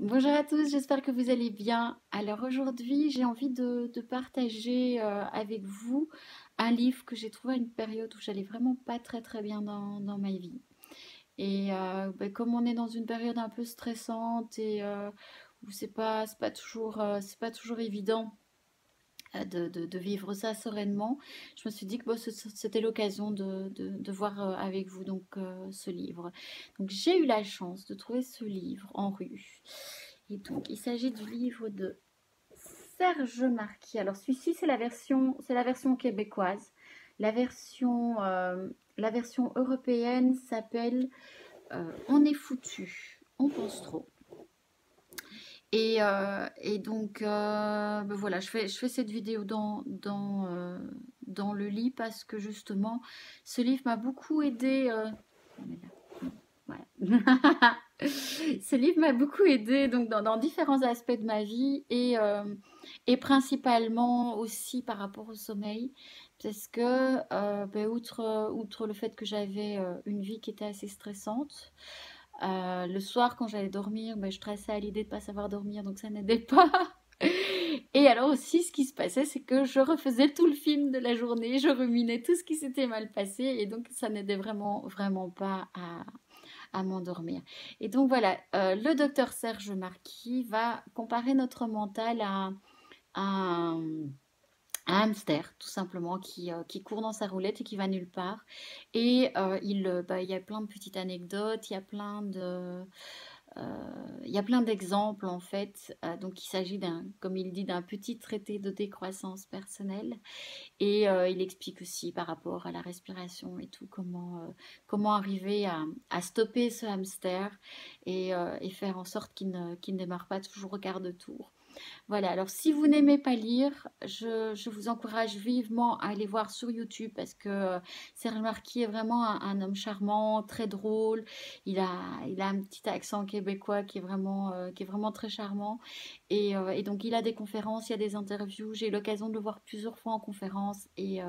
Bonjour à tous, j'espère que vous allez bien. Alors aujourd'hui, j'ai envie de, partager euh, avec vous un livre que j'ai trouvé à une période où j'allais vraiment pas très très bien dans, ma vie. Et euh, ben, comme on est dans une période un peu stressante et euh, où c'est pas, pas, toujours, c'est pas toujours évident euh, de, vivre ça sereinement, je me suis dit que c'était l'occasion de, voir euh, avec vous donc euh, ce livre. Donc j'ai eu la chance de trouver ce livre en rue. Et donc il s'agit du livre de Serge Marquis. Alors celui-ci c'est la version c'est la version québécoise. La version la version européenne s'appelle On est foutu, on pense trop. Et, euh, et donc, euh, ben voilà, je fais, cette vidéo euh, dans le lit parce que justement, ce livre m'a beaucoup aidé. ce livre m'a beaucoup aidé dans, différents aspects de ma vie et, principalement aussi par rapport au sommeil. Parce que, ben, outre le fait que j'avais une vie qui était assez stressante, euh, le soir, quand j'allais dormir, ben, je stressais à l'idée de ne pas savoir dormir, donc ça n'aidait pas. Et alors aussi, ce qui se passait, c'est que je refaisais tout le film de la journée, je ruminais tout ce qui s'était mal passé, et donc ça n'aidait vraiment, vraiment pas à, m'endormir. Et donc voilà, euh, le docteur Serge Marquis va comparer notre mental à, à un hamster, tout simplement, qui, euh, qui, court dans sa roulette et qui va nulle part. Et euh, il, euh, bah, y a plein de petites anecdotes, il y a plein de... il a plein d'exemples en fait. donc il s'agit d'un, comme il dit, d'un petit traité de décroissance personnelle. Et il explique aussi par rapport à la respiration et tout comment, comment arriver à, à, stopper ce hamster et, et faire en sorte qu'il ne, qu'il ne démarre pas toujours au quart de tour. Voilà, alors si vous n'aimez pas lire, je, vous encourage vivement à aller voir sur YouTube parce que euh, Serge Marquis est vraiment un, homme charmant, très drôle. Il a, il a un petit accent québécois qui est vraiment, euh, qui est vraiment très charmant. Euh, et, donc il a des conférences, il y a des interviews. J'ai eu l'occasion de le voir plusieurs fois en conférence et...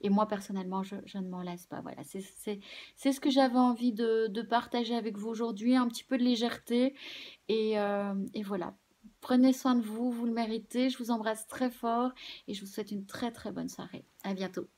Et moi, personnellement, je, ne m'en laisse pas. Voilà, c'est ce que j'avais envie de, partager avec vous aujourd'hui, un petit peu de légèreté. Et, et voilà, Prenez soin de vous, vous le méritez. Je vous embrasse très fort et je vous souhaite une très très bonne soirée. À bientôt.